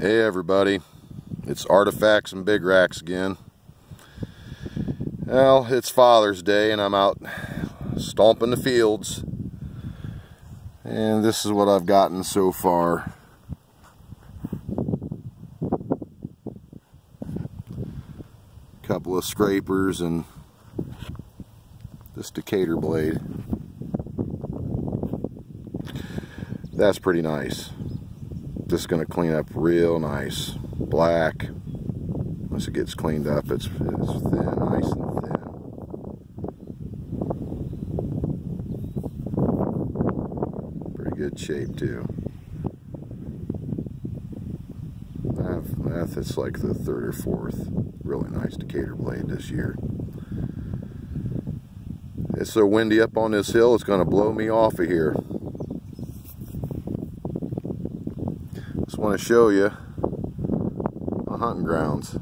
Hey everybody, it's Artifacts and Big Racks again. Well, it's Father's Day and I'm out stomping the fields. And this is what I've gotten so far. A couple of scrapers and this Decatur blade. That's pretty nice just going to clean up real nice. Black. Once it gets cleaned up, it's, it's thin, nice and thin. Pretty good shape too. Math it's like the third or fourth really nice Decatur blade this year. It's so windy up on this hill, it's going to blow me off of here. Just want to show you my hunting grounds.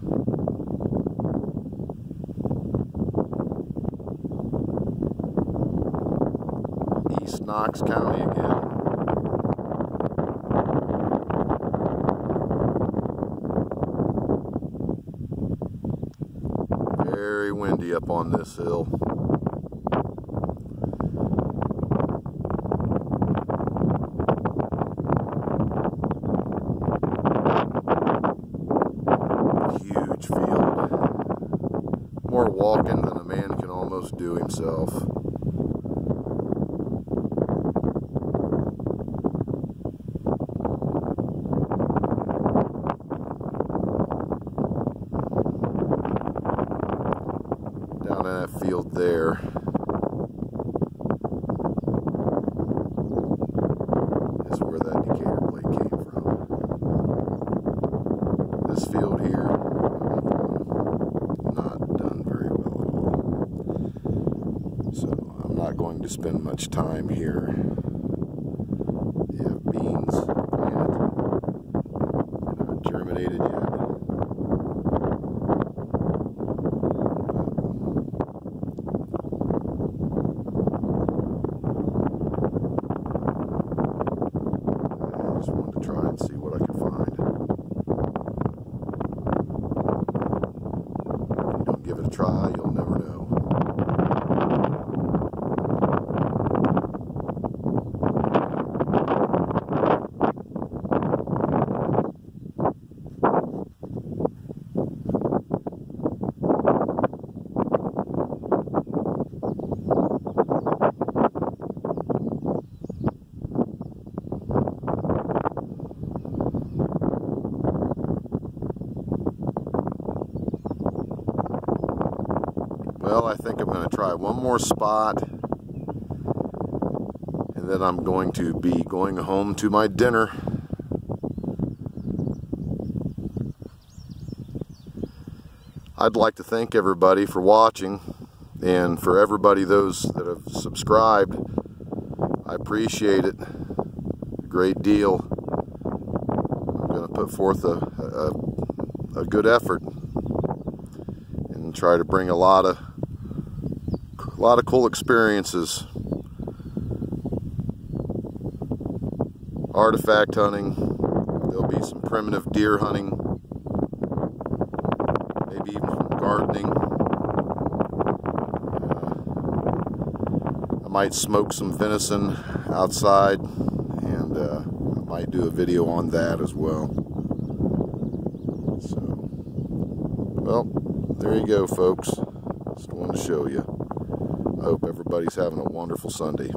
East Knox County again. Very windy up on this hill. huge field. More walking than a man can almost do himself. Down in that field there is there. is where that Decatur blade came from. This field here not done very well at all. So I'm not going to spend much time here. Have beans not germinated yet. I just wanted to try and see what I find. You don't give it a try, Well, I think I'm going to try one more spot and then I'm going to be going home to my dinner. I'd like to thank everybody for watching and for everybody those that have subscribed. I appreciate it a great deal. I'm going to put forth a, a, a good effort and try to bring a lot of a lot of cool experiences. Artifact hunting, there'll be some primitive deer hunting, maybe even some gardening. Uh, I might smoke some venison outside and uh, I might do a video on that as well. So, well, there you go folks. Just wanted to show you. I hope everybody's having a wonderful Sunday.